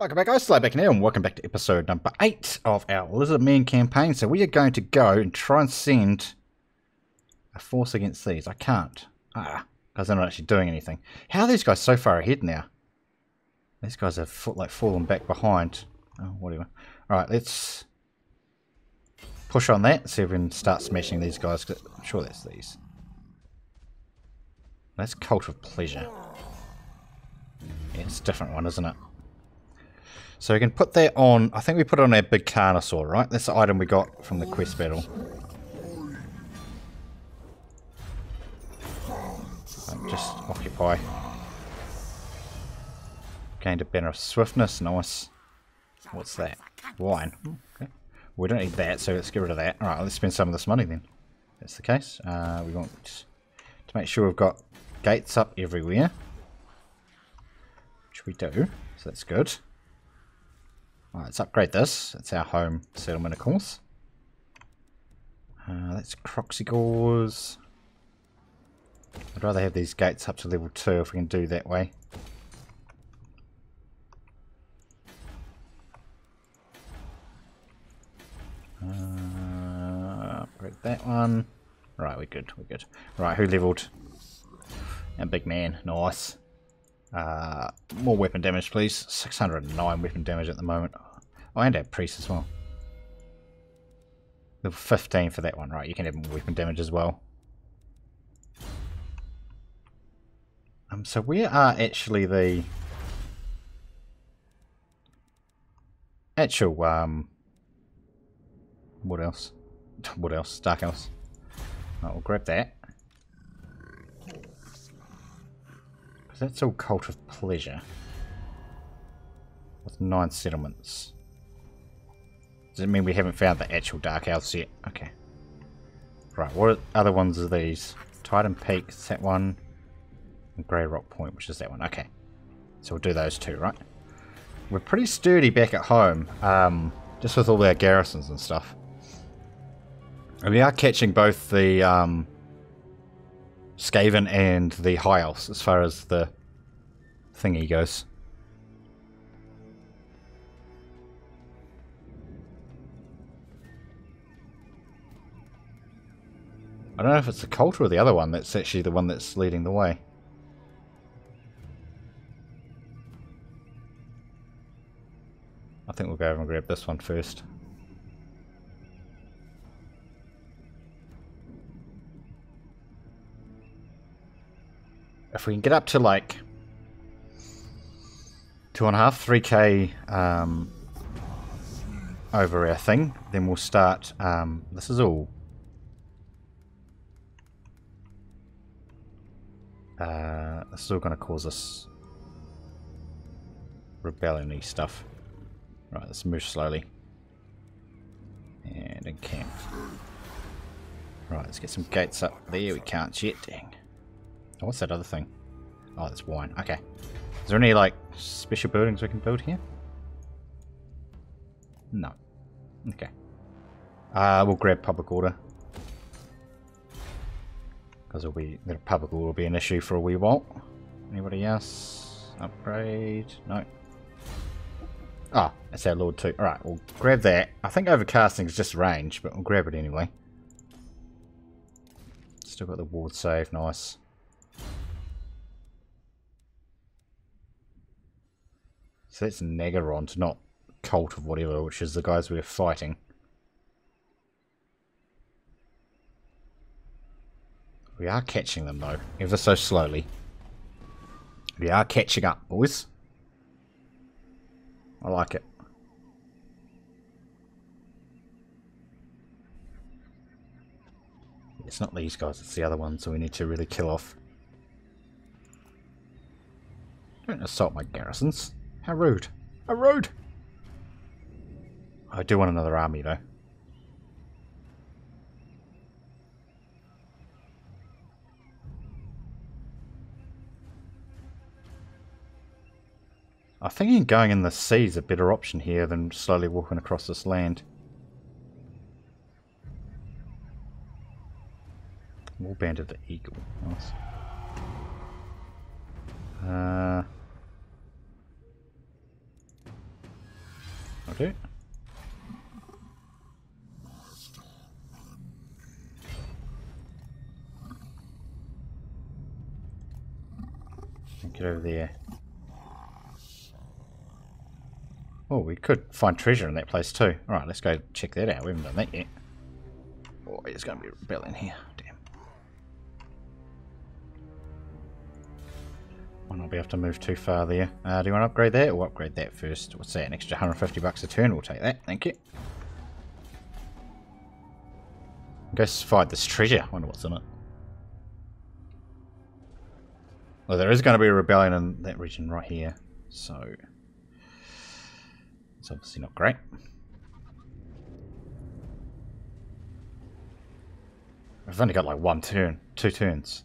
Welcome back, guys. Slybacon here, and welcome back to episode number 8 of our Lizardman campaign. So we are going to go and try and send a force against these. I can't. Ah, because they're not actually doing anything. How are these guys so far ahead now? These guys have like fallen back behind. Oh, whatever. Alright, let's push on that, see if we can start smashing these guys. I'm sure that's these. That's Cult of Pleasure. Yeah, it's a different one, isn't it? So we can put that on, I think we put it on our big Carnosaur, right? That's the item we got from the quest battle. Just occupy. Gained a banner of swiftness, nice. What's that? Wine. Okay. We don't need that, so let's get rid of that. Alright, let's spend some of this money then. That's the case. Uh, we want to make sure we've got gates up everywhere. Which we do, so that's good. Let's upgrade this. It's our home settlement, of course. Uh, that's Kroxigors. I'd rather have these gates up to level 2 if we can do that way. Uh, that one. Right, we're good, we're good. Right, who leveled? A big man, nice. Uh, more weapon damage, please. 609 weapon damage at the moment. Oh, and our priest as well. Level 15 for that one. Right, you can have more weapon damage as well. Um, so where are actually the actual um what else? What else? Dark Elves. Right, we'll grab that. That's all Cult of Pleasure. With nine settlements. Does it mean we haven't found the actual Dark Elves yet? Okay. Right, what other ones are these? Titan Peak, that one. And Grey Rock Point, which is that one. Okay. So we'll do those two, right? We're pretty sturdy back at home. Um, just with all our garrisons and stuff. And we are catching both the um, Skaven and the High Elves as far as the thingy goes. I don't know if it's the cult or the other one that's actually the one that's leading the way. I think we'll go over and grab this one first. If we can get up to like two and a half, three k um, over our thing, then we'll start. Um, this is all. Uh, this is all going to cause us rebellion stuff. Right, let's move slowly. And encamp. Right, let's get some gates up there. We can't yet. Dang. Oh, what's that other thing? Oh, that's wine. Okay. Is there any, like, special buildings we can build here? No. Okay. Uh, we'll grab public order. Because it'll be, the public order will be an issue for a wee while. Anybody else? Upgrade? No. Ah, oh, that's our Lord too. Alright, we'll grab that. I think overcasting is just range, but we'll grab it anyway. Still got the ward save, nice. So that's Naggarond, not Cult of whatever, which is the guys we're fighting. We are catching them though, ever so slowly. We are catching up, boys. I like it. It's not these guys, it's the other ones, so we need to really kill off. Don't assault my garrisons. How rude. How rude! I do want another army, though. I think going in the sea is a better option here than slowly walking across this land. Warband of the Eagle. Nice. Uh, do. Get over there. Oh, we could find treasure in that place too. Alright, let's go check that out. We haven't done that yet. Oh, there's going to be a rebellion here. Damn. Might not be able to move too far there. Uh, do you want to upgrade that or upgrade that first? What's that? An extra 150 bucks a turn? We'll take that. Thank you. Go find this treasure. I wonder what's in it. Well, there is going to be a rebellion in that region right here, so it's obviously not great. I've only got like one turn, two turns.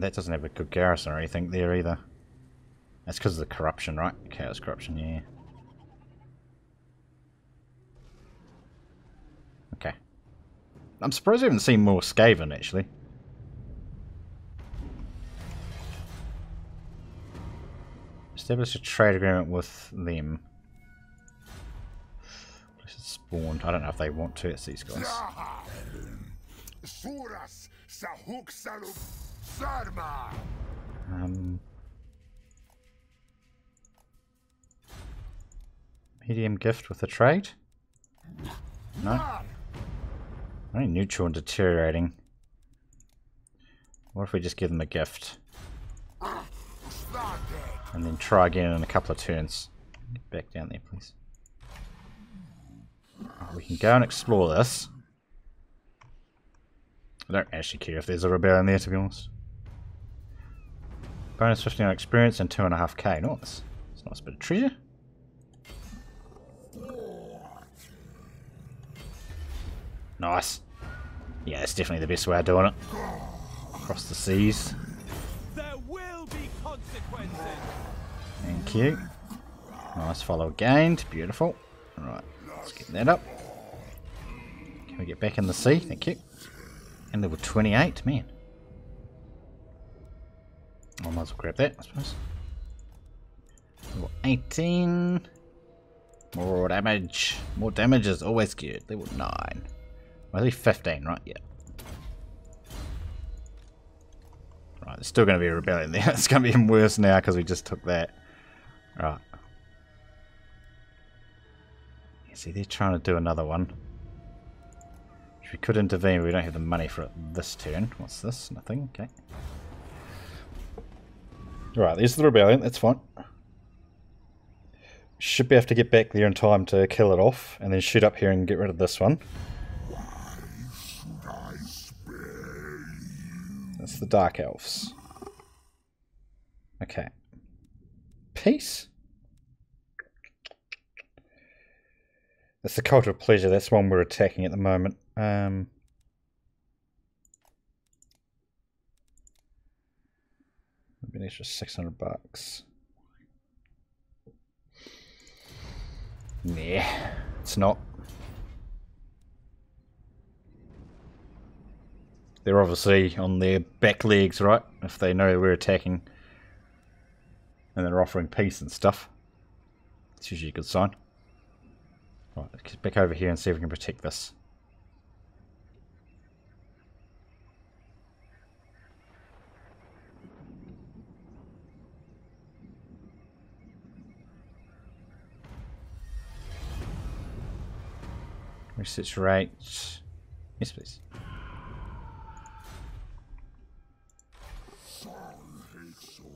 That doesn't have a good garrison or anything there either. That's because of the corruption, right? Chaos corruption, yeah. Okay. I'm surprised I haven't seen more Skaven, actually. Establish a trade agreement with them. Spawned. I don't know if they want to. It's these guys. Um, medium gift with a trade? No. Only neutral and deteriorating. What if we just give them a gift? And then try again in a couple of turns. Get back down there, please. we can go and explore this. I don't actually care if there's a rebellion there, to be honest. Bonus 15 on experience and 2.5k. Nice. It's a nice bit of treasure. Nice. Yeah, it's definitely the best way of doing it. Across the seas. Thank you. Nice follow gained. Beautiful. Alright, let's get that up. Can we get back in the sea? Thank you. And level 28, man. I might as well grab that, I suppose. Level 18. More damage. More damage is always good. Level 9. Well, Only 15, right? Yeah. Right, there's still going to be a rebellion there. It's going to be even worse now because we just took that. Right. You see, they're trying to do another one. We could intervene, but we don't have the money for it this turn. What's this? Nothing. Okay. Right, there's the rebellion. That's fine. Should be able to get back there in time to kill it off, and then shoot up here and get rid of this one. That's the Dark Elves. Okay. Peace? That's the Cult of Pleasure. That's one we're attacking at the moment. Um, maybe an extra 600 bucks. Nah, it's not. They're obviously on their back legs, right? If they know we're attacking and they're offering peace and stuff. It's usually a good sign. Right, let's get back over here and see if we can protect this. Research right. Yes, please.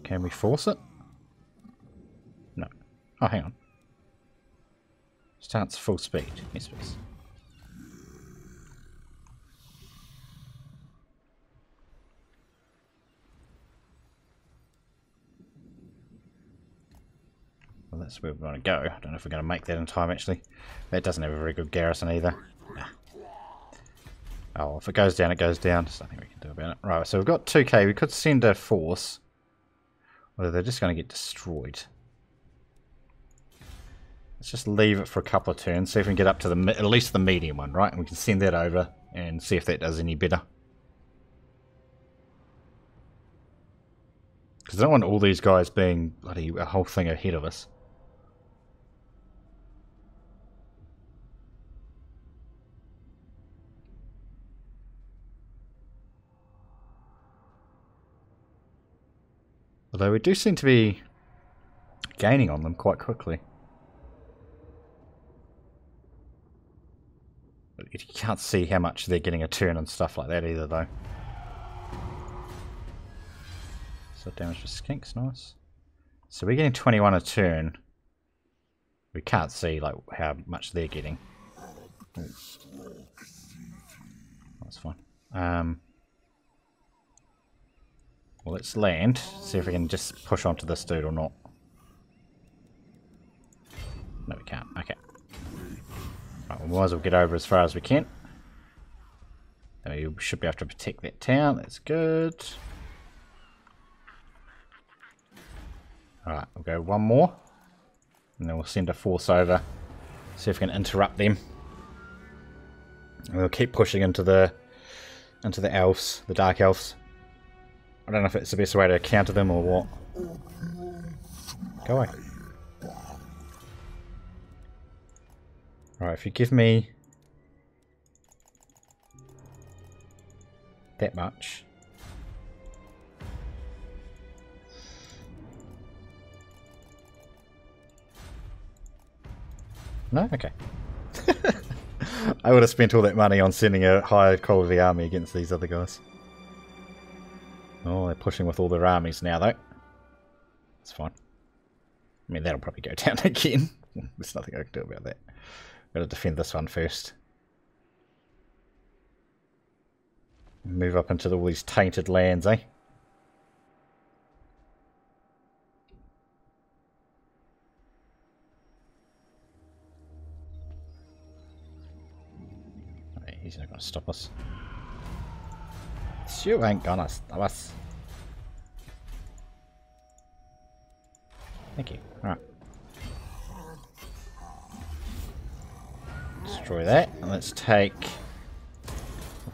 Can we force it? No. Oh, hang on. Starts full speed. Yes, please. Well, that's where we want to go. I don't know if we're going to make that in time, actually. That doesn't have a very good garrison either. Nah. Oh, if it goes down, it goes down. There's nothing we can do about it. Right, so we've got 2k. We could send a force. Well, they're just going to get destroyed. Let's just leave it for a couple of turns, see if we can get up to the at least the medium one, right? And we can send that over and see if that does any better. Because I don't want all these guys being bloody a whole thing ahead of us. Although we do seem to be gaining on them quite quickly. You can't see how much they're getting a turn and stuff like that either though. So damage for skinks, nice. So we're getting 21 a turn. We can't see like how much they're getting. That's fine. Um, well, let's land. See if we can just push onto this dude or not. No, we can't. Okay. Right, we might as well get over as far as we can. We should be able to protect that town. That's good. Alright, we'll go one more. And then we'll send a force over. See if we can interrupt them. And we'll keep pushing into the into the elves, the dark elves. I don't know if it's the best way to counter them or what. Go away. Alright, if you give me that much. No? Okay. I would have spent all that money on sending a higher quality army against these other guys. Oh, they're pushing with all their armies now, though. It's fine. I mean, that'll probably go down again. There's nothing I can do about that. Gotta defend this one first. Move up into all these tainted lands, eh? He's not gonna stop us. You ain't gonna stop us. Thank you. Alright. Destroy that. And let's take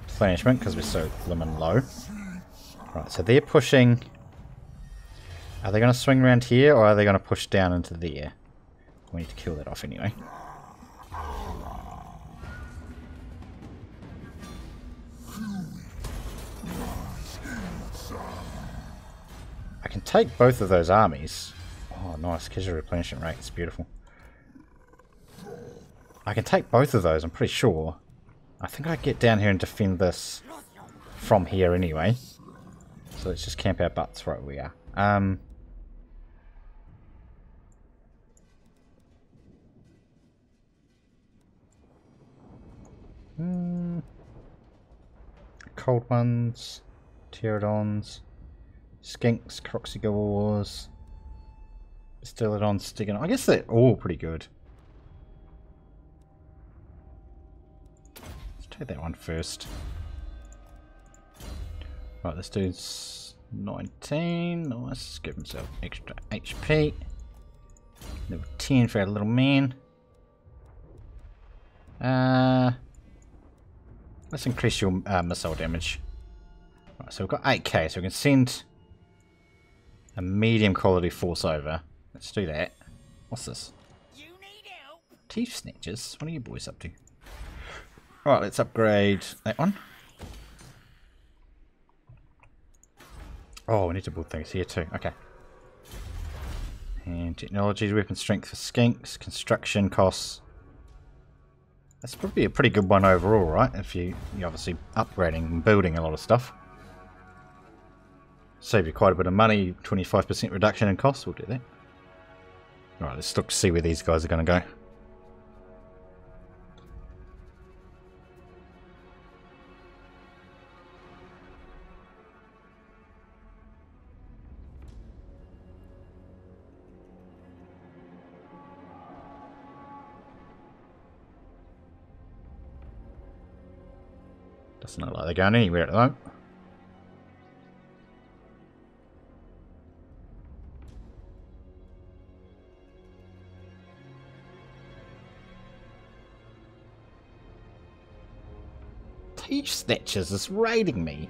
replenishment because we're so lemon low. Right, so they're pushing. Are they going to swing around here or are they going to push down into there? We need to kill that off anyway. Can take both of those armies. Oh, nice. Casual replenishment rate. It's beautiful. I can take both of those, I'm pretty sure. I think I get down here and defend this from here anyway. So let's just camp our butts right where we are. Um, hmm, cold ones, terradons, skinks, Kroxigors, Bastiladons, Stegodon. I guess they're all pretty good. Let's take that one first. Right, this dude's 19. Nice. Let's give himself extra HP. Level 10 for our little man. Uh, let's increase your uh, missile damage. Right, so we've got 8k, so we can send a medium quality force over. Let's do that. What's this? Teeth snatchers? What are you boys up to? Alright, let's upgrade that one. Oh, we need to build things here too. Okay. And technology, weapon strength for skinks, construction costs. That's probably a pretty good one overall, right? If you, you're obviously upgrading and building a lot of stuff. Save you quite a bit of money, 25% reduction in costs, we'll do that. Alright, let's look to see where these guys are going to go. Doesn't look like they're going anywhere at the moment. Teeth Snatchers is raiding me.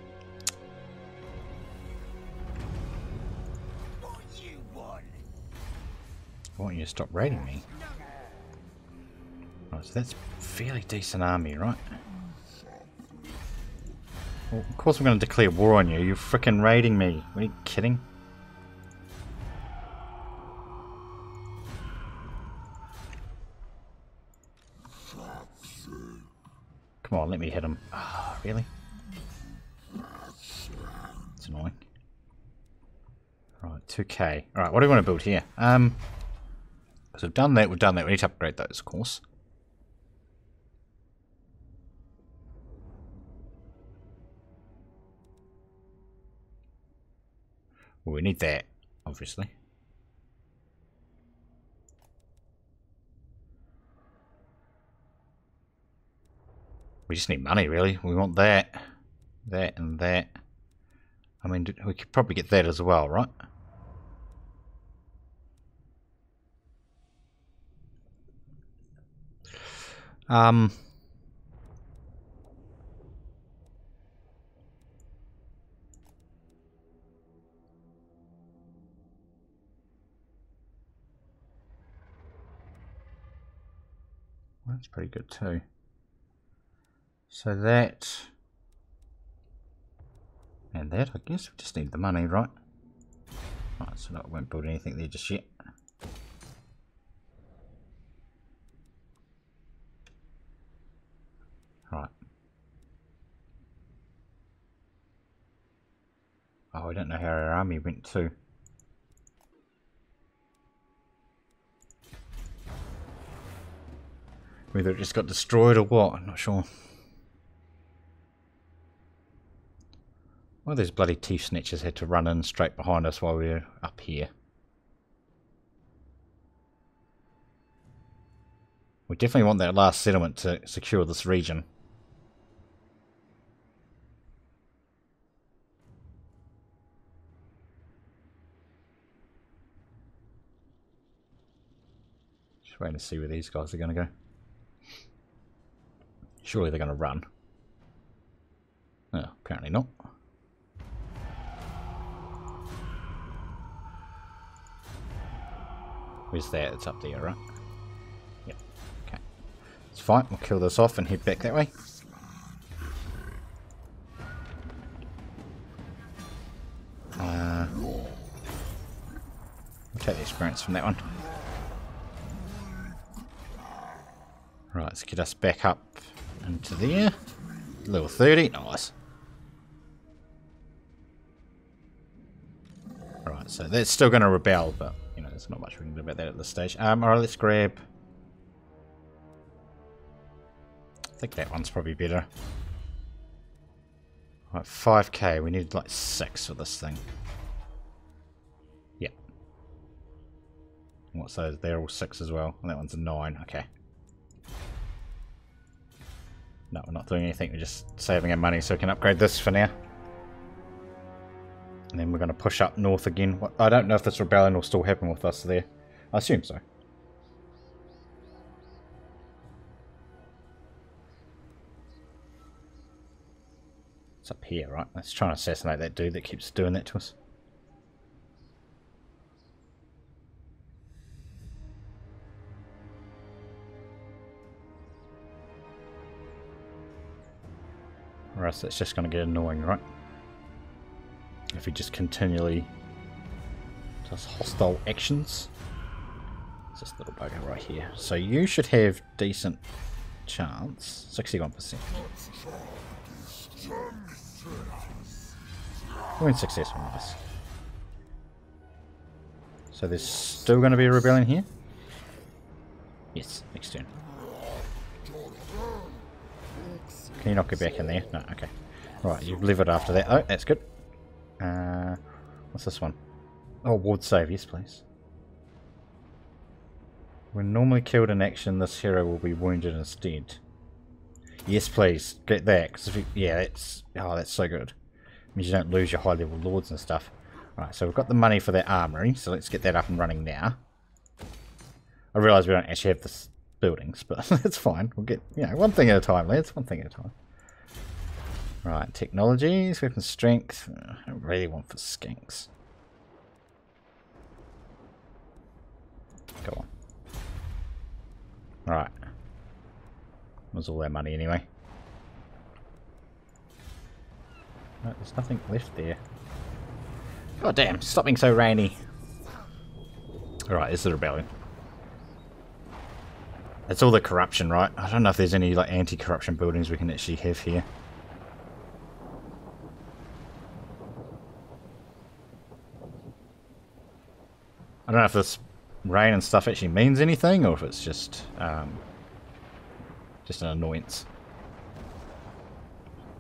I want you to stop raiding me. Right, so that's fairly decent army, right? Well, of course I'm going to declare war on you. You're freaking raiding me. Are you kidding? Really? It's annoying. Right, 2k. Alright, what do we want to build here? Um, because we've done that, we've done that. We need to upgrade those, of course. Well, we need that, obviously. We just need money, really. We want that, that, and that. I mean, we could probably get that as well, right? Um... That's pretty good too. So that and that, I guess we just need the money, right? Right, so that won't build anything there just yet. Right. Oh, I don't know how our army went to. Whether it just got destroyed or what, I'm not sure. Well, those bloody teeth snitches had to run in straight behind us while we were up here. We definitely want that last settlement to secure this region. Just waiting to see where these guys are going to go. Surely they're going to run. No, apparently not. Where's that? It's up there, right? Yep. Okay. It's fine. We'll kill this off and head back that way. Uh, we'll take the experience from that one. Right, let's get us back up into there. Level 30. Nice. Right, so that's still going to rebel, but there's not much we can do about that at this stage. Um, alright, let's grab... I think that one's probably better. Right, 5k. We need like 6 for this thing. Yep. What's those? They're all 6 as well. And that one's a 9. Okay. No, we're not doing anything. We're just saving our money so we can upgrade this for now. And then we're going to push up north again. I don't know if this rebellion will still happen with us there. I assume so. It's up here, right? Let's try and assassinate that dude that keeps doing that to us. Or else it's just going to get annoying, right? If he just continually does hostile actions. It's this little bugger right here. So you should have decent chance. 61%. We're successful in this. So there's still going to be a rebellion here? Yes, next turn. Can you not get back in there? No, okay. Right, you've levered after that. Oh, that's good. Uh, what's this one? Oh, ward save, yes please. When normally killed in action, this hero will be wounded instead. Yes please, get that, because if you, yeah, that's, oh that's so good. It means you don't lose your high level lords and stuff. Alright, so we've got the money for that armory, so let's get that up and running now. I realise we don't actually have the buildings, but that's fine. We'll get, you know, one thing at a time, lads, one thing at a time. Right, technologies, weapon strength. I really want for skinks. Go on. Right. Was all their money anyway. No, there's nothing left there. God damn, stop being so rainy. Alright, is the rebellion. It's all the corruption, right? I don't know if there's any like anti-corruption buildings we can actually have here. I don't know if this rain and stuff actually means anything, or if it's just um, just an annoyance.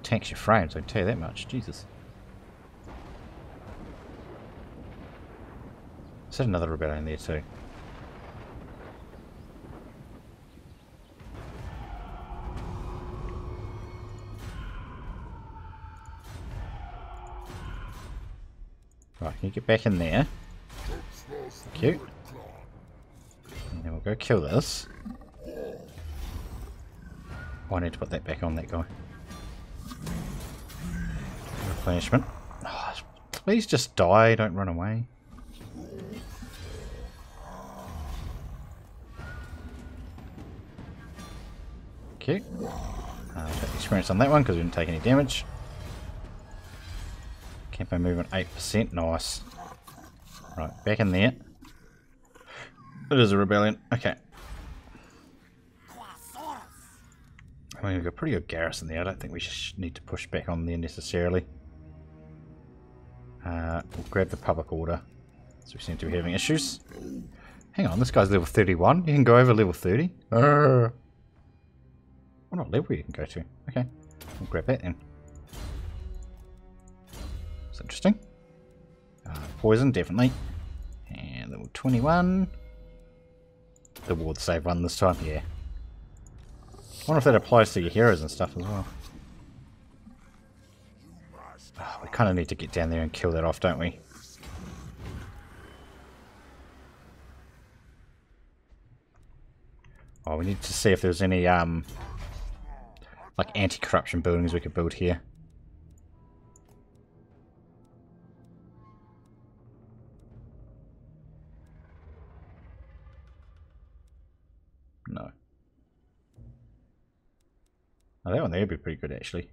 Tanks your frames, I can tell you that much. Jesus. Is that another rebellion there too? Right, can you get back in there? Cute. And then we'll go kill this. Oh, I need to put that back on that guy. Replenishment. Oh, please just die, don't run away. Okay. Uh, take experience on that one because we didn't take any damage. Campaign movement 8%, nice. Right, back in there. It is a rebellion. Okay. I mean, we've got a pretty good garrison there. I don't think we just need to push back on there necessarily. Uh, we'll grab the public order. So we seem to be having issues. Hang on, this guy's level 31. You can go over level 30. What not level you can go to? Okay, we'll grab that then. It's interesting. Uh, poison, definitely. And level 21. The ward save one this time, yeah. I wonder if that applies to your heroes and stuff as well. Oh, we kind of need to get down there and kill that off, don't we? Oh, we need to see if there's any, um, like anti-corruption buildings we could build here. Oh, that one there would be pretty good, actually.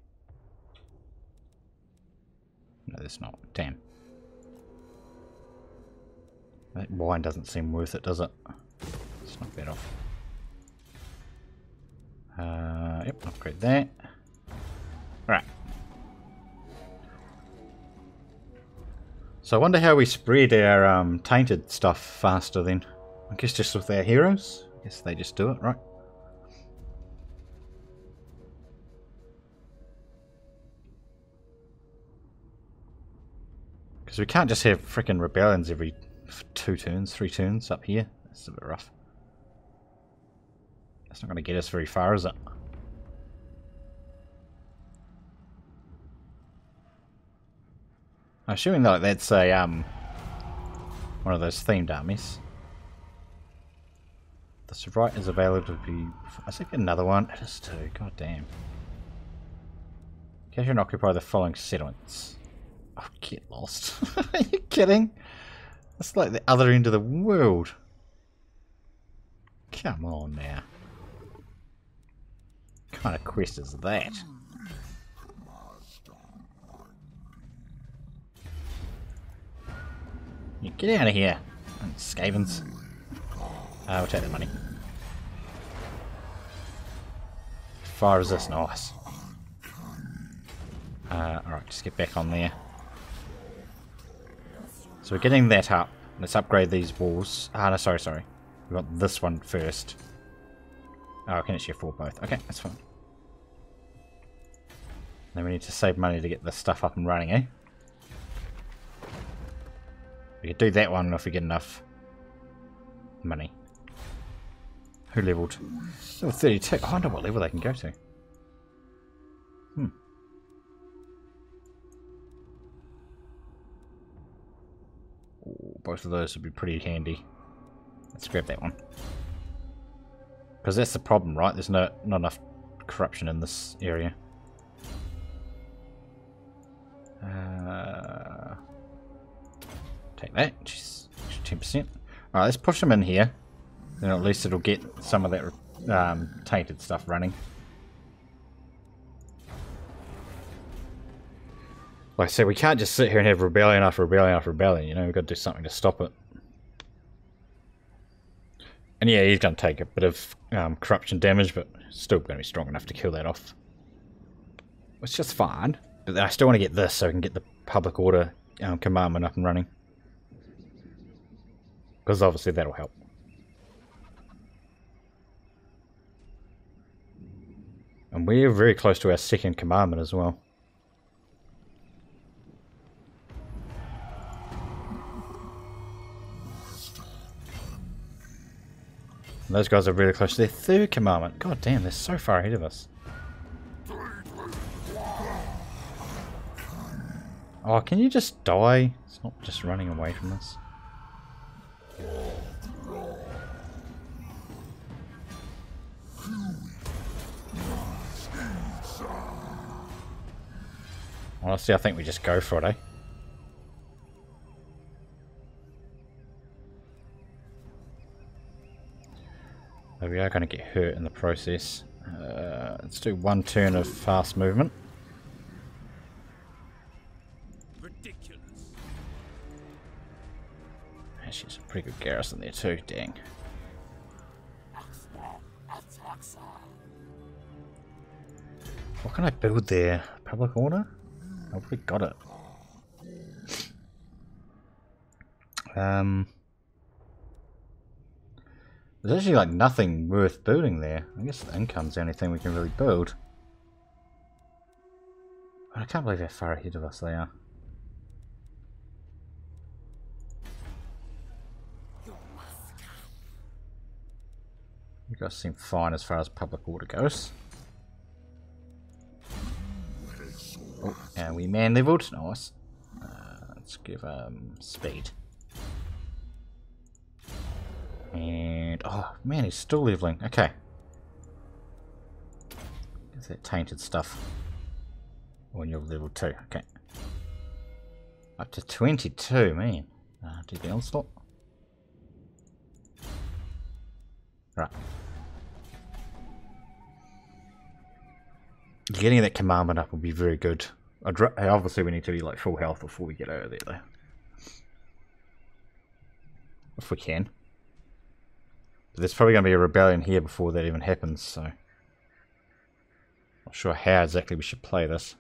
No, that's not. Damn. That wine doesn't seem worth it, does it? Let's knock that off. Uh, yep, upgrade that. Right. So I wonder how we spread our um, tainted stuff faster then. I guess just with our heroes? I guess they just do it, right? Because we can't just have freaking rebellions every two turns, three turns up here. That's a bit rough. That's not going to get us very far, is it? I'm assuming that that's a um one of those themed armies. The right is available to be. I think another one. It is too. God damn. Capture and occupy the following settlements. Oh, get lost. Are you kidding? That's like the other end of the world. Come on now. What kind of quest is that? You get out of here, Skavens. Uh, we'll take the money. Fire resist, nice. Uh, Alright, just get back on there. So we're getting that up. Let's upgrade these walls. Ah, no, sorry, sorry. We got this one first. Oh, I can actually afford both. Okay, that's fine. Then we need to save money to get this stuff up and running, eh? We could do that one if we get enough money. Who leveled? Level 32. I wonder what level they can go to. Hmm. Both of those would be pretty handy. Let's grab that one. Because that's the problem, right? There's no not enough corruption in this area. Uh, take that. Jeez, 10%. Alright, let's push them in here. Then at least it'll get some of that um, tainted stuff running. Like I said, we can't just sit here and have rebellion after rebellion after rebellion, you know, we've got to do something to stop it. And yeah, he's going to take a bit of um, corruption damage, but still going to be strong enough to kill that off. It's just fine. But I still want to get this so I can get the public order um, commandment up and running. Because obviously that'll help. And we're very close to our second commandment as well. Those guys are really close to their third commandment. God damn, they're so far ahead of us. Oh, can you just die? It's not just running away from us. Honestly, I think we just go for it, eh? We are going to get hurt in the process. Uh, let's do one turn of fast movement. Ridiculous. Actually, it's a pretty good garrison there too, dang. What can I build there? Public order? I've already got it. Um... There's actually like nothing worth building there. I guess the income's the only thing we can really build. But I can't believe how far ahead of us they are. You guys seem fine as far as public order goes. Oh, and we man leveled. Nice. Uh, let's give um speed. And, oh man, he's still leveling. Okay. Is that tainted stuff. When you're level 2, okay. Up to 22, man. Uh, do the onslaught. Right. Getting that commandment up would be very good. obviously we need to be like full health before we get over there though. If we can. But there's probably going to be a rebellion here before that even happens, so... Not sure how exactly we should play this.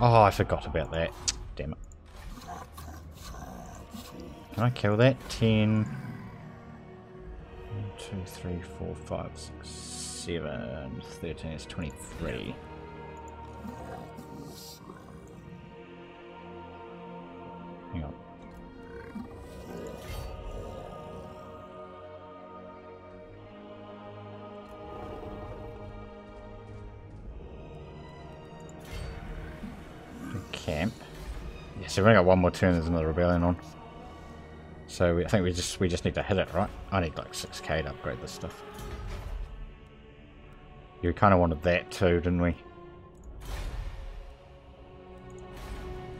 Oh, I forgot about that. Damn it. Can I kill that? 10... 1, 2, 3, 4, 5, 6, 7, 13, it's 23. So we've only got one more turn, there's another rebellion on. So we, I think we just we just need to hit it, right? I need like 6k to upgrade this stuff. You kind of wanted that too, didn't we?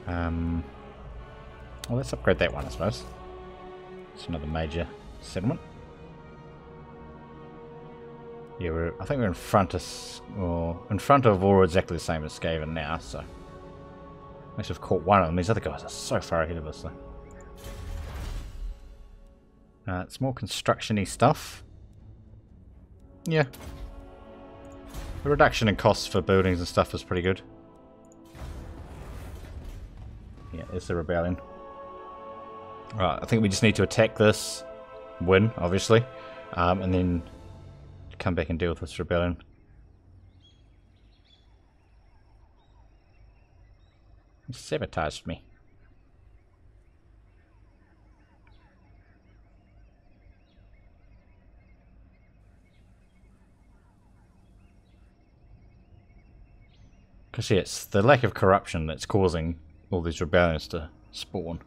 Um, well, let's upgrade that one, I suppose. It's another major settlement. Yeah, we're, I think we're in front of, or in front of, or exactly the same as Skaven now, so. Must have caught one of them. These other guys are so far ahead of us. Uh, it's more construction-y stuff. Yeah. The reduction in costs for buildings and stuff is pretty good. Yeah, there's the rebellion. Right, I think we just need to attack this, win, obviously, um, and then come back and deal with this rebellion. He sabotaged me. Because it's the lack of corruption that's causing all these rebellions to spawn.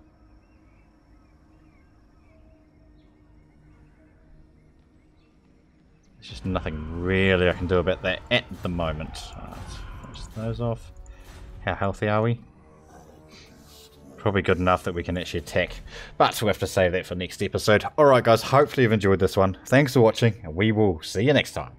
There's just nothing really I can do about that at the moment. Right, those off. How healthy are we? Probably good enough that we can actually attack. But we'll have to save that for next episode. Alright guys, hopefully you've enjoyed this one. Thanks for watching, and we will see you next time.